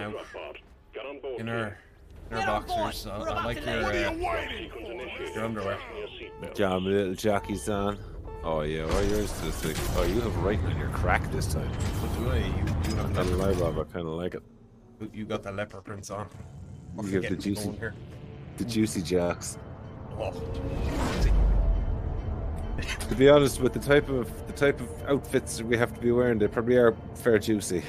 now. Get on board. In our, in our on board. Uh, boxers. I, I like your, uh, your underwear. Jam little jockeys on. Oh yeah, oh yours to the. Oh, you have writing on your crack this time. What do I? You, you, have I the, lie, Bob. I kind of like it. you got the leopard prints on. What You have got the juicy- here? The juicy jocks. Oh, To be honest, with the type of the type of outfits we have to be wearing, they probably are fair juicy.